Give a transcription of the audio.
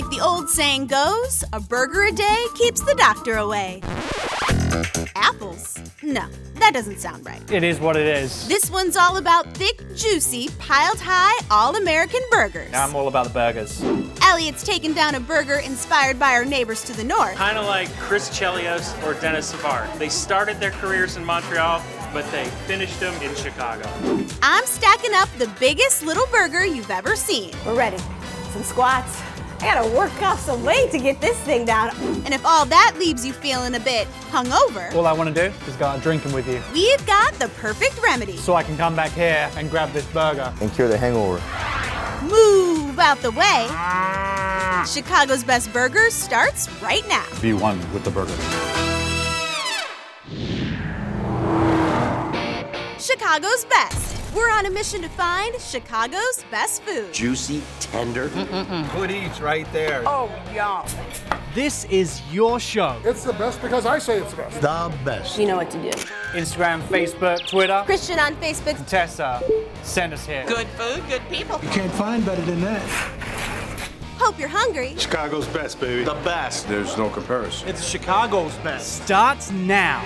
Like the old saying goes, a burger a day keeps the doctor away. Apples? No, that doesn't sound right. It is what it is. This one's all about thick, juicy, piled high, all American burgers. I'm all about the burgers. Elliott's taken down a burger inspired by our neighbors to the north. Kind of like Chris Chelios or Denis Savard. They started their careers in Montreal, but they finished them in Chicago. I'm stacking up the biggest little burger you've ever seen. We're ready. Some squats. I gotta work off some weight to get this thing down. And if all that leaves you feeling a bit hungover, All I want to do is go out drinking with you. we've got the perfect remedy. So I can come back here and grab this burger. and cure the hangover. Move out the way. Chicago's best burger starts right now. Be one with the burger. Chicago's best. We're on a mission to find Chicago's best food. Juicy, tender. Good eats right there. Oh, y'all. This is your show. It's the best because I say it's the best. The best. You know what to do. Instagram, Facebook, Twitter. Christian on Facebook. Tessa, send us here. Good food, good people. You can't find better than that. Hope you're hungry. Chicago's best, baby. The best. There's no comparison. It's Chicago's best. Starts now.